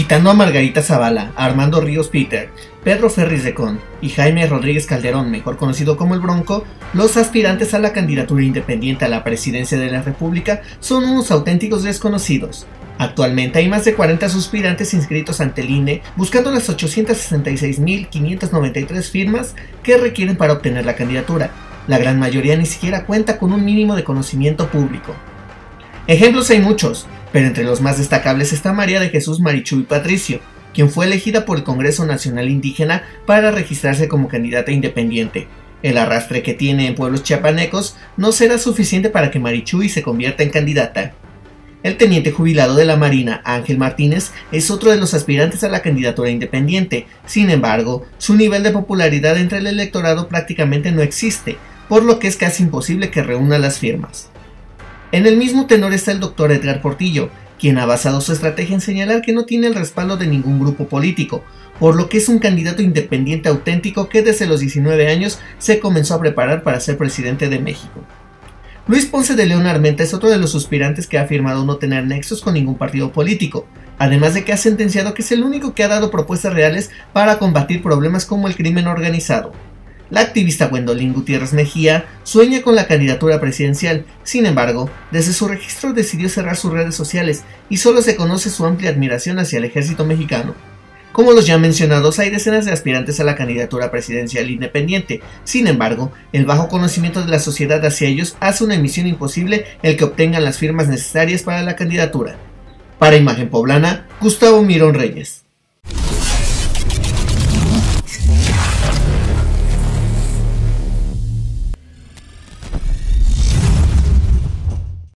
Citando a Margarita Zavala, Armando Ríos Peter, Pedro Ferris de Con y Jaime Rodríguez Calderón, mejor conocido como el Bronco, los aspirantes a la candidatura independiente a la presidencia de la República son unos auténticos desconocidos. Actualmente hay más de 40 aspirantes inscritos ante el INE buscando las 866.593 firmas que requieren para obtener la candidatura. La gran mayoría ni siquiera cuenta con un mínimo de conocimiento público. Ejemplos hay muchos, pero entre los más destacables está María de Jesús Marichuy Patricio, quien fue elegida por el Congreso Nacional Indígena para registrarse como candidata independiente. El arrastre que tiene en pueblos chiapanecos no será suficiente para que Marichuy se convierta en candidata. El teniente jubilado de la Marina, Ángel Martínez, es otro de los aspirantes a la candidatura independiente. Sin embargo, su nivel de popularidad entre el electorado prácticamente no existe, por lo que es casi imposible que reúna las firmas. En el mismo tenor está el doctor Edgar Portillo, quien ha basado su estrategia en señalar que no tiene el respaldo de ningún grupo político, por lo que es un candidato independiente auténtico que desde los 19 años se comenzó a preparar para ser presidente de México. Luis Ponce de León Armenta es otro de los suspirantes que ha afirmado no tener nexos con ningún partido político, además de que ha sentenciado que es el único que ha dado propuestas reales para combatir problemas como el crimen organizado. La activista Gwendolyn Gutiérrez Mejía sueña con la candidatura presidencial, sin embargo, desde su registro decidió cerrar sus redes sociales y solo se conoce su amplia admiración hacia el ejército mexicano. Como los ya mencionados, hay decenas de aspirantes a la candidatura presidencial independiente. Sin embargo, el bajo conocimiento de la sociedad hacia ellos hace una emisión imposible el que obtengan las firmas necesarias para la candidatura. Para Imagen Poblana, Gustavo Mirón Reyes.